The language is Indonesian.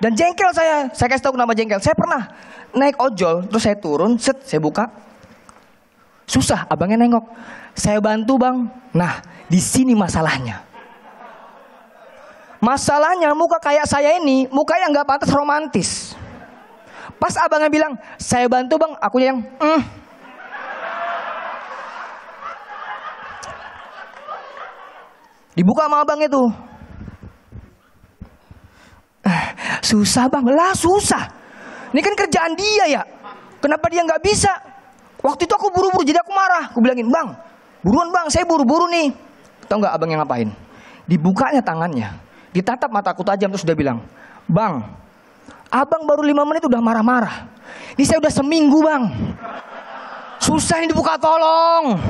Dan jengkel saya, saya kasih tahu kenapa jengkel. Saya pernah naik ojol, terus saya turun, set, saya buka. Susah, abangnya nengok. Saya bantu bang. Nah, di sini masalahnya. Masalahnya muka kayak saya ini, muka yang nggak pantas romantis. Pas abangnya bilang, saya bantu bang, aku yang, mm. Dibuka sama abang itu. Susah bang, lah susah. Ini kan kerjaan dia ya. Kenapa dia nggak bisa? Waktu itu aku buru-buru, jadi aku marah. Aku bilangin, bang, buruan bang, saya buru-buru nih. Tahu nggak abang yang ngapain? Dibukanya tangannya, ditatap mataku tajam terus dia bilang, bang, abang baru lima menit udah marah-marah. Ini saya udah seminggu bang. Susah ini dibuka tolong.